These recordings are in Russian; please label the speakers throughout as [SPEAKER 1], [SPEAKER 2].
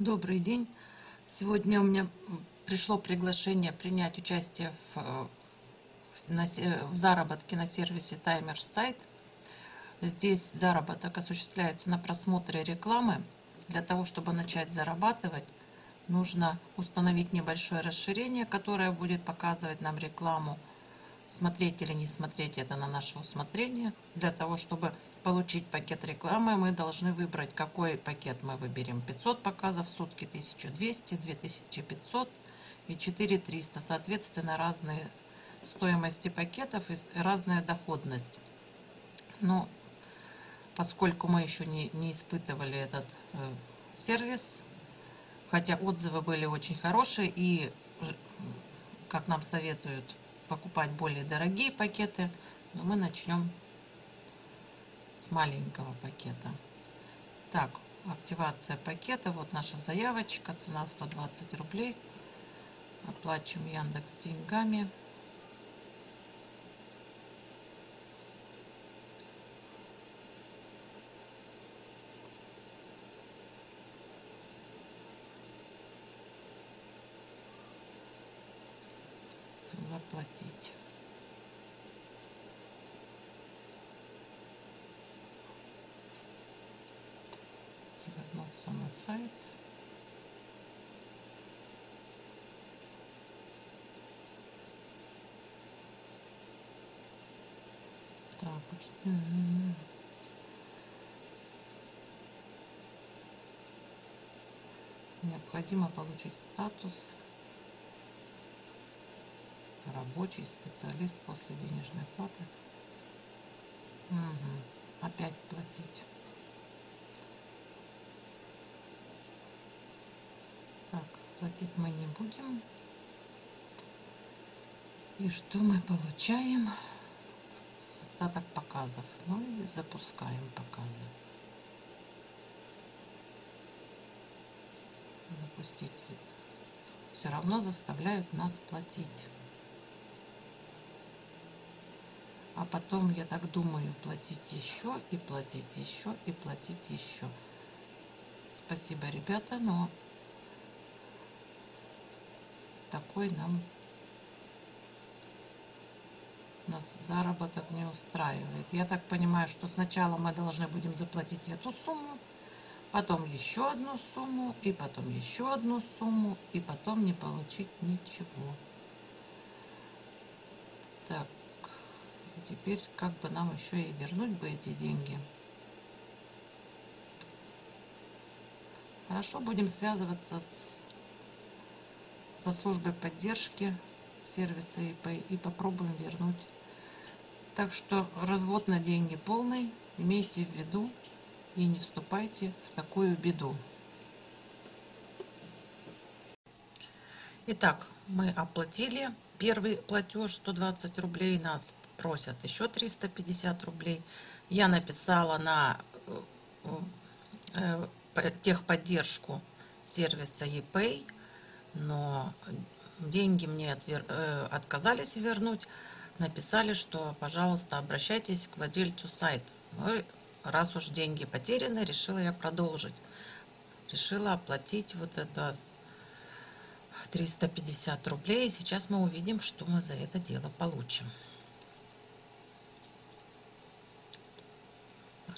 [SPEAKER 1] Добрый день. Сегодня у меня пришло приглашение принять участие в, э, в заработке на сервисе Timer Site. Здесь заработок осуществляется на просмотре рекламы. Для того, чтобы начать зарабатывать, нужно установить небольшое расширение, которое будет показывать нам рекламу смотреть или не смотреть это на наше усмотрение. Для того, чтобы получить пакет рекламы, мы должны выбрать, какой пакет мы выберем. 500 показов в сутки, 1200, 2500 и 4300. Соответственно, разные стоимости пакетов и разная доходность. Но поскольку мы еще не, не испытывали этот э, сервис, хотя отзывы были очень хорошие и, как нам советуют, покупать более дорогие пакеты, но мы начнем с маленького пакета. Так, активация пакета. Вот наша заявочка. Цена 120 рублей. Оплачиваем Яндекс деньгами. Заплатить. Вернуться на сайт. Так, необходимо получить статус рабочий специалист после денежной платы. Угу. Опять платить. Так, платить мы не будем. И что мы получаем? Остаток показов. Ну и запускаем показы. Запустить. Все равно заставляют нас платить. А потом, я так думаю, платить еще и платить еще и платить еще. Спасибо, ребята, но такой нам нас заработок не устраивает. Я так понимаю, что сначала мы должны будем заплатить эту сумму, потом еще одну сумму, и потом еще одну сумму, и потом не получить ничего. Так, теперь как бы нам еще и вернуть бы эти деньги. Хорошо, будем связываться с, со службой поддержки сервиса ИП и попробуем вернуть. Так что развод на деньги полный. Имейте в виду и не вступайте в такую беду. Итак, мы оплатили первый платеж 120 рублей. Нас просят еще 350 рублей. Я написала на э, э, техподдержку сервиса ePay, но деньги мне отвер... Э, отказались вернуть. Написали, что, пожалуйста, обращайтесь к владельцу сайта. Ну, раз уж деньги потеряны, решила я продолжить. Решила оплатить вот это 350 рублей. Сейчас мы увидим, что мы за это дело получим.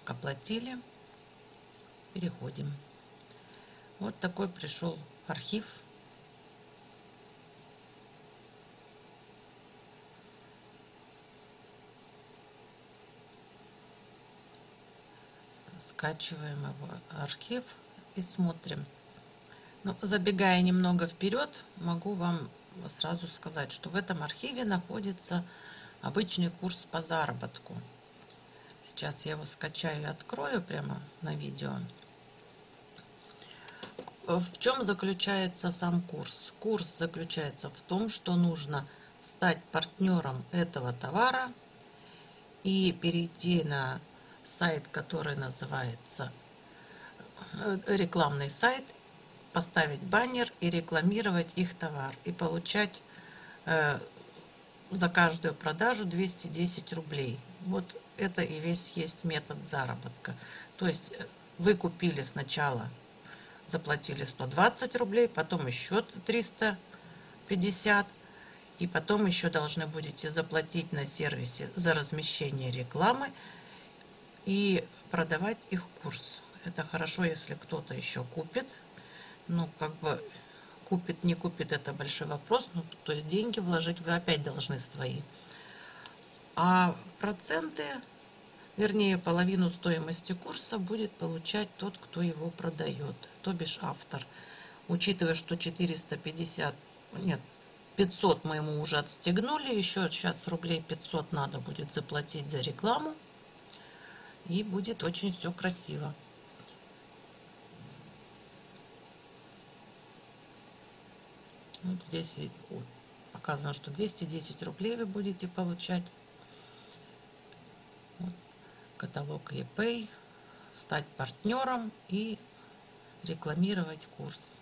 [SPEAKER 1] Оплатили. Переходим. Вот такой пришел архив. Скачиваем его архив и смотрим. Но забегая немного вперед, могу вам сразу сказать, что в этом архиве находится обычный курс по заработку. Сейчас я его скачаю и открою прямо на видео. В чем заключается сам курс? Курс заключается в том, что нужно стать партнером этого товара и перейти на сайт, который называется э, рекламный сайт, поставить баннер и рекламировать их товар и получать э, за каждую продажу 210 рублей. Вот это и весь есть метод заработка. То есть э, вы купили сначала заплатили 120 рублей, потом еще 350, и потом еще должны будете заплатить на сервисе за размещение рекламы и продавать их курс. Это хорошо, если кто-то еще купит. Ну, как бы купит, не купит, это большой вопрос. Ну, то есть деньги вложить вы опять должны свои. А проценты, вернее, половину стоимости курса будет получать тот, кто его продает, то бишь автор. Учитывая, что 450, нет, 500 мы ему уже отстегнули, еще сейчас рублей 500 надо будет заплатить за рекламу. И будет очень все красиво. Вот здесь показано, что 210 рублей вы будете получать. Каталог ePay, стать партнером и рекламировать курс.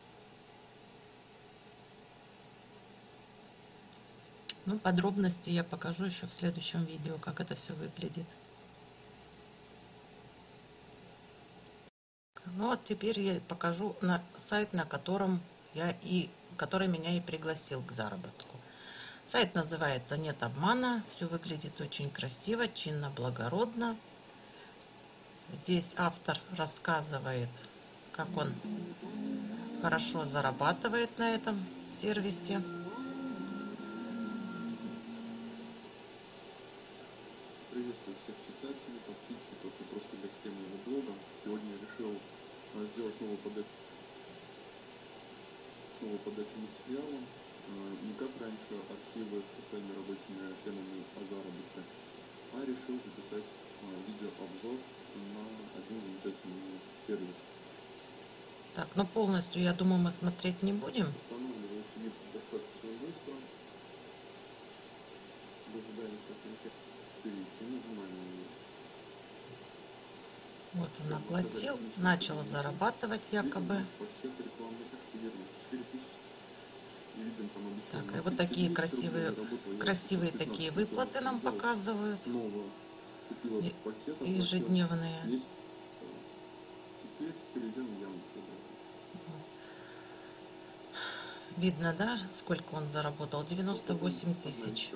[SPEAKER 1] Ну, подробности я покажу еще в следующем видео, как это все выглядит. Ну вот теперь я покажу на сайт, на котором я и который меня и пригласил к заработку. Сайт называется «Нет обмана». Все выглядит очень красиво, чинно, благородно. Здесь автор рассказывает, как он хорошо зарабатывает на этом сервисе.
[SPEAKER 2] Приветствую всех читателей, подписчиков и просто гостей моего блога. Сегодня я решил а, сделать снова под, снова под этим материалом. А, не как раньше архивы со своими рабочими темами о заработке, а решил записать а, видеообзор на один замечательный сервис.
[SPEAKER 1] Так, ну полностью, я думаю, мы смотреть не будем.
[SPEAKER 2] Устанавливается вид достаточно быстро. Дожидаемся контекста. Перейти нажимаем на него.
[SPEAKER 1] Вот он оплатил, начал зарабатывать якобы. Так, и вот такие красивые, красивые такие выплаты нам показывают. Ежедневные. Видно, да, сколько он заработал? 98 тысяч.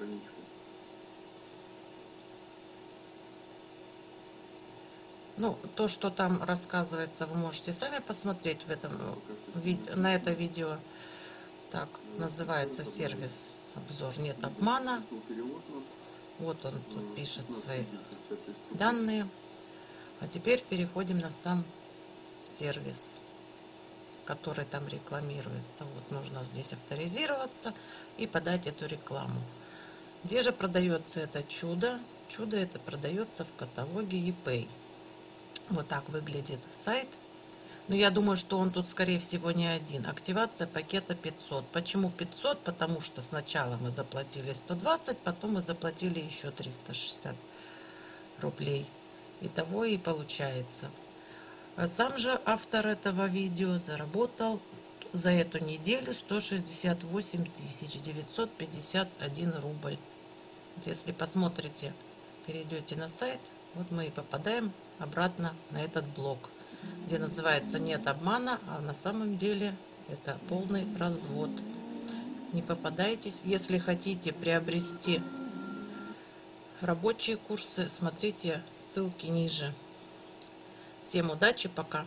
[SPEAKER 1] Ну, то, что там рассказывается, вы можете сами посмотреть в этом, на это видео. Так, называется сервис обзор «Нет обмана». Вот он тут пишет
[SPEAKER 2] 15
[SPEAKER 1] свои данные. А теперь переходим на сам сервис, который там рекламируется. Вот нужно здесь авторизироваться и подать эту рекламу. Где же продается это чудо? Чудо это продается в каталоге ePay. Вот так выглядит сайт. Но я думаю, что он тут, скорее всего, не один. Активация пакета 500. Почему 500? Потому что сначала мы заплатили 120, потом мы заплатили еще 360 рублей. Итого и получается. А Сам же автор этого видео заработал за эту неделю 168 тысяч 951 рубль. Если посмотрите, перейдете на сайт, вот мы и попадаем обратно на этот блок, где называется «Нет обмана», а на самом деле это полный развод. Не попадайтесь. Если хотите приобрести рабочие курсы, смотрите ссылки ниже. Всем удачи, пока!